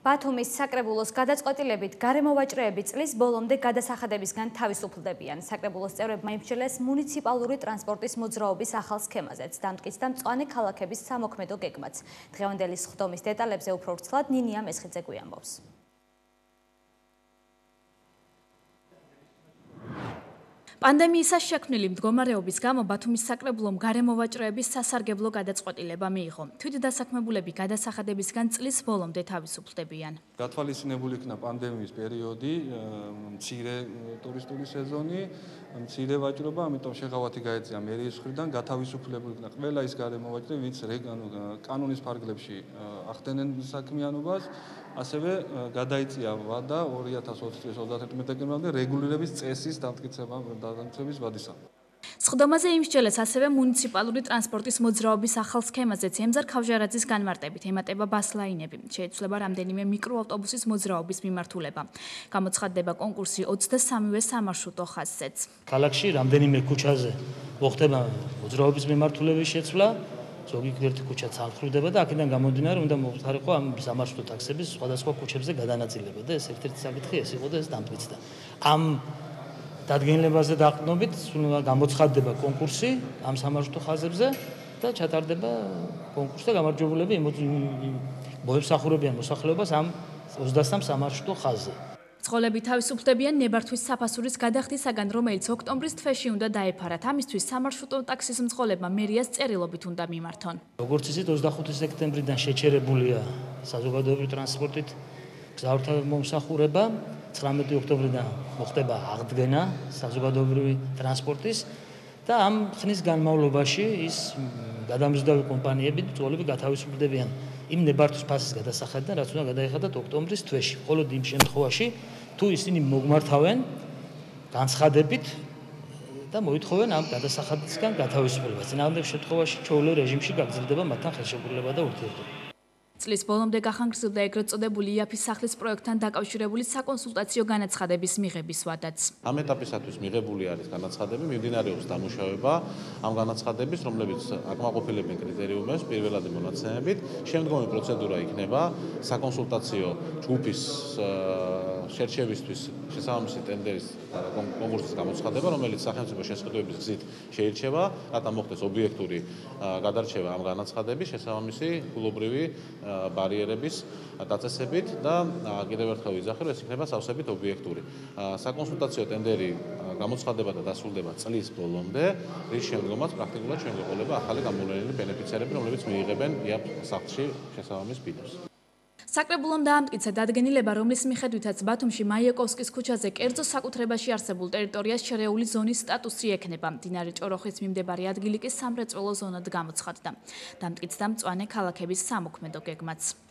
ბათუმის საკრებულოს გადაწყვეტილებით გარემოვაჭრეები წლის ბოლომდე გადასახადებისგან თავისუფლდებიან. საკრებულოს წევრებმა იმსჯელეს მუნიციპალური ტრანსპორტის მოძრაობის ახალ სქემაზეც. დამტკიცდა მწვანე ქალაქების სამოქმედო გეგმაც. დღევანდელი სხდომის დეტალებზე უფრო ვრცლად ნინია მესხიძე გვიამბობს. პანდემიისა შექმნილი მდგომარეობის გამო ბათუმის საკრებულომ გარემოვაჭრეების სასარგებლო გადაწყვეტილება მიიღო. თვითდასაქმებულები გადასახადებისგან წლის ბოლომდე თავისუფლდებიან. გათვალისწინებული იქნა პანდემიის პერიოდი, მცირე ტურისტული სეზონი, მცირე ვაჭრობა, ამიტომ შეღავათი გაეწია მერიის მხრიდან გათავისუფლებული იქნა ყველა ის გარემოვაჭრე, ვინც კანონის ფარგლებში ახდენენ საქმიანობას. ასევე გადაიწია ვადა 2020 წლის 31 დეკემბრამდე რეგულირების წესის დამტკიცება დამტკიცების ვადისა. სხდომაზე იმსჯელეს ასევე მუნიციპალური ტრანსპორტის მოძრაობის ახალ სქემაზე ცემზარ ქავჟარაძის განმარტებით ემატება ბასლაინები. შეიცვლება რამდენიმე მიკროავტობუსის მოძრაობის მიმართულება. გამოცხადდება კონკურსი 23-ვე სამარშრუტო ხაზზეც. ქალაქში რამდენიმე ქუჩაზე მოხდება მოძრაობის მიმართულების შეცვლა. ზოგი ერთი ქუჩა ცალხრივდება და აქედან გამომდინარე უნდა მოხარიყო ამ სამარშრუტო ტაქსების სხვადასხვა ქუჩებზე გადანაწილება და ეს ერთ-ერთი საკითხი ეს იყო და ეს დამტკიცდა. ამ დადგენილებაზე დაყრდნობით უნდა გამოცხადდება კონკურსი ამ სამარშრუტო ხაზებზე და ჩატარდება კონკურსი და გამარჯვებულები მოემსახურებიან მოსახლეობას ამ 23 სამარშრუტო ხაზზე. ცხოლები თავისუფლდებიან ნებართვის საფასურის გადახდისაგან, რომელიც ოქტომბრის თვეში უნდა დაეფარათ. ამისთვის სამარშრუტო ტაქსის მცხოლებმა მერიას წერილობით უნდა მიმართონ. როგორც იცით, 25 სექტემბრიდან შეჩერებულია საზოგადოებრივი ტრანსპორტით გზავრთა მომსახურება. 19 ოქტომბრიდან მოხდება აღდგენა საზოგადოებრივი ტრანსპორტის და ამ ხნის განმავლობაში ის გადამზიდავი კომპანიები ძოლები გათავისუფლდებიან იმ ნებართვის ფასის გადასახადიდან, რაც უნდა გადაიხადათ ოქტომბრის თვეში. მხოლოდ იმ შემთხვევაში, თუ ისინი მოგმართავენ განცხადებით და მოითხოვენ ამ გადასახადისგან გათავისუფლებას. წინააღმდეგ შემთხვევაში ჩაოლე რეჟიმში გაგრძელდება მათთან ხელშეკრულება და ურთიერთობა. წლის ბოლომდე გახანგრძლივდა ეგრეთ წოდებული იაფის სახლის პროექტთან დაკავშირებული საკონსულტაციო განაცხადების მიღების ვადაც. ამ ეტაპისათვის მიღებული არის განაცხადები, მიმდინარეობს დამუშავება ამ განაცხადების, რომლებიც აკმაყოფილებენ კრიტერიუმებს პირველადი მონაცემებით. შემდგომი პროცედურა იქნება საკონსულტაციო ჯგუფის შერჩევისთვის შესაბამისი ტენდერის კონკურსის გამოცხადება, რომელიც სახელმწიფო შესყიდვების გზით შეირჩევა, რათა მოხდეს ობიექტური გადარჩევა ამ განაცხადების შესაბამისი გულობრივი ბარიერების დაწესებით და კიდევ ერთხელ ვიზახე, რომ ეს იქნება სავსებით ობიექტური. საკონსულტაციო ტენდერი გამოცხადება და დასრულდება წლის ბოლომდე, რის შემდგომაც პრაქტიკულად ჩვენ გვეყოლება ახალი გამოვლენილი ბენეფიციარები, რომლებიც მიიღებენ იაფ სახლში შესაბამის ბილებს. საკრებულომ დაამტკიცა დადგენილება, რომლის მიხედვითაც ბათუმში მაიაკოვსკის ქუჩაზე კერძო საკუთრებაში არსებულ ტერიტორიას შერეული ზონის სტატუსი ექნება. დინარი ჭოროხის მიმდებარე ადგილი კი სამრეწველო ზონად გამოცხადდა. დაამტკიცდა მწვანე ქალაქების სამოქმედო გეგმაც.